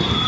you